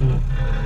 Mm.